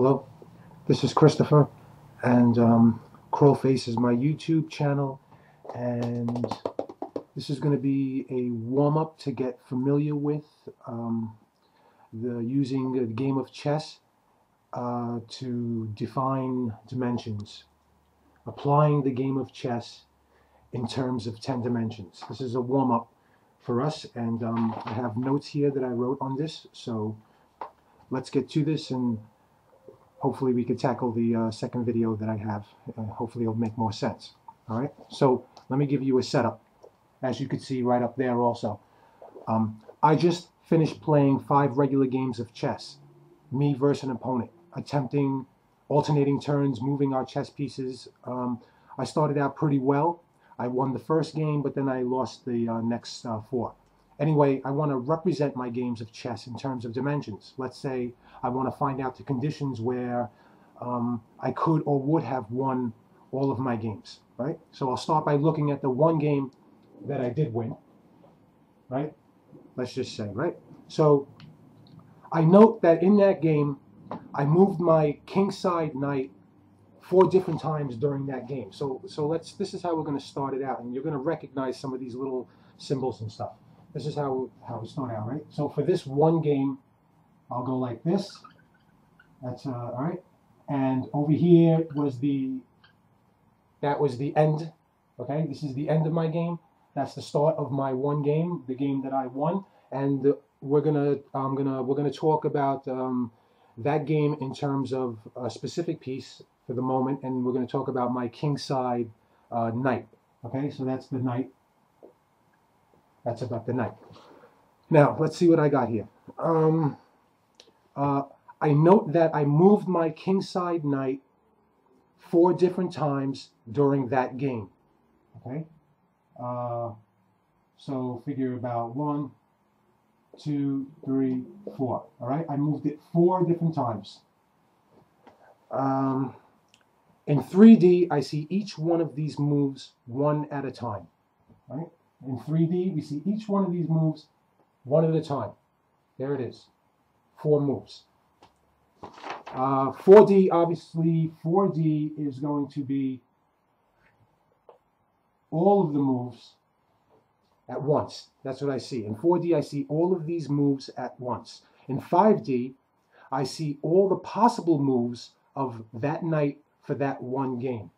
Hello, this is Christopher, and um, Face is my YouTube channel, and this is going to be a warm-up to get familiar with um, the using a game of chess uh, to define dimensions, applying the game of chess in terms of 10 dimensions. This is a warm-up for us, and um, I have notes here that I wrote on this, so let's get to this and hopefully we could tackle the uh, second video that I have. Hopefully it'll make more sense. All right, so let me give you a setup. As you can see right up there also. Um, I just finished playing five regular games of chess. Me versus an opponent, attempting alternating turns, moving our chess pieces. Um, I started out pretty well. I won the first game, but then I lost the uh, next uh, four. Anyway, I want to represent my games of chess in terms of dimensions. Let's say I want to find out the conditions where um, I could or would have won all of my games, right? So I'll start by looking at the one game that I did win, right? Let's just say, right? So I note that in that game, I moved my kingside knight four different times during that game. So so let's this is how we're going to start it out, and you're going to recognize some of these little symbols and stuff. This is how, how we start out, right? So for this one game, I'll go like this. That's, uh, all right. And over here was the, that was the end, okay? This is the end of my game. That's the start of my one game, the game that I won. And we're gonna, I'm gonna, we're gonna talk about um, that game in terms of a specific piece for the moment, and we're gonna talk about my kingside uh, knight. Okay, so that's the knight that's about the knight. Now, let's see what I got here. Um, uh, I note that I moved my kingside knight four different times during that game. Okay? Uh, so figure about one, two, three, four. All right? I moved it four different times. Um, in 3D, I see each one of these moves one at a time. Right? In 3D, we see each one of these moves one at a time. There it is. Four moves. Uh, 4D, obviously, 4D is going to be all of the moves at once. That's what I see. In 4D, I see all of these moves at once. In 5D, I see all the possible moves of that knight for that one game.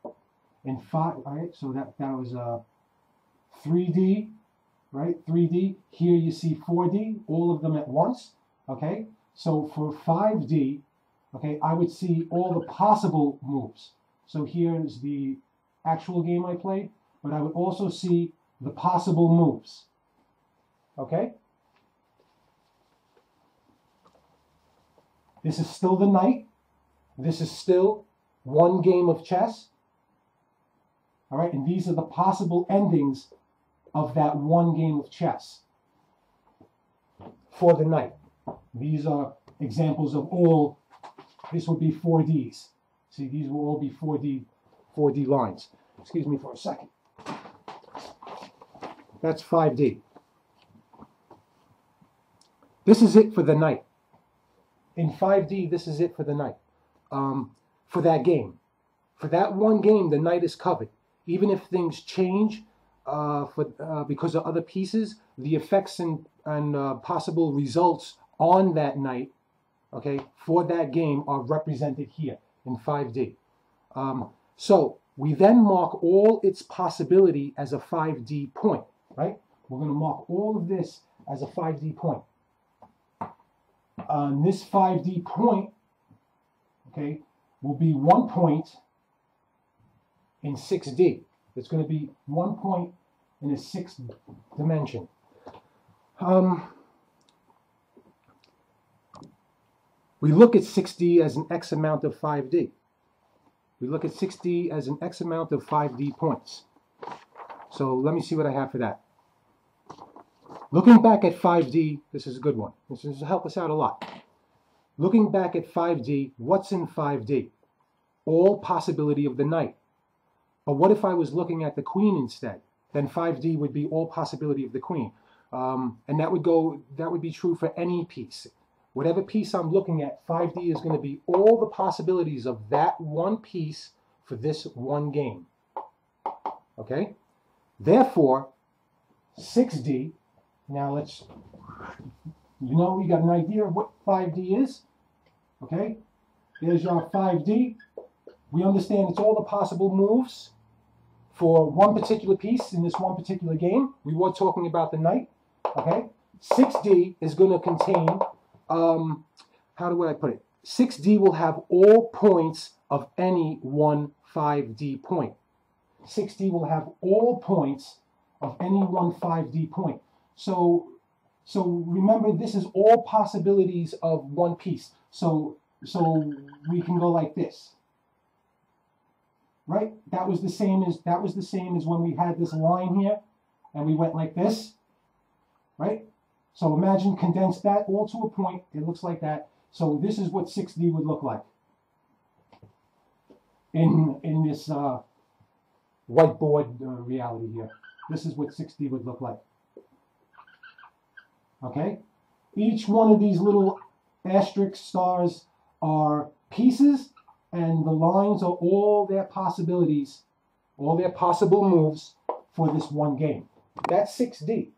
In five, all right, so that, that was uh, 3D, right? 3D. Here you see 4D, all of them at once, okay? So for 5D, okay, I would see all the possible moves. So here's the actual game I played, but I would also see the possible moves, okay? This is still the knight. This is still one game of chess. All right, and these are the possible endings of that one game of chess for the knight. These are examples of all, this would be 4Ds. See, these will all be 4D, 4D lines. Excuse me for a second. That's 5D. This is it for the knight. In 5D, this is it for the knight. Um, for that game. For that one game, the knight is covered. Even if things change, uh, for uh, because of other pieces, the effects and, and uh, possible results on that knight, okay, for that game are represented here in 5D. Um, so we then mark all its possibility as a 5D point, right? We're going to mark all of this as a 5D point. On this 5D point, okay, will be one point in 6D. It's going to be one point in a sixth dimension. Um, we look at 6D as an X amount of 5D. We look at 6D as an X amount of 5D points. So let me see what I have for that. Looking back at 5D, this is a good one. This will help us out a lot. Looking back at 5D, what's in 5D? All possibility of the knight. But what if I was looking at the queen instead? Then 5D would be all possibility of the queen. Um, and that would go, that would be true for any piece. whatever piece I'm looking at, 5D is going to be all the possibilities of that one piece for this one game. Okay? Therefore, 6D, now let's, you know, we got an idea of what 5D is. Okay? There's your 5D. We understand it's all the possible moves for one particular piece in this one particular game. We were talking about the knight. Okay? 6D is going to contain, um, how do I put it? 6D will have all points of any one 5D point. 6D will have all points of any one 5D point. So, so remember, this is all possibilities of one piece. So, so we can go like this, right? That was the same as that was the same as when we had this line here, and we went like this, right? So imagine condense that all to a point. It looks like that. So this is what 6D would look like in in this uh, whiteboard uh, reality here. This is what 6D would look like. Okay? Each one of these little asterisk stars are pieces, and the lines are all their possibilities, all their possible moves for this one game. That's 6D.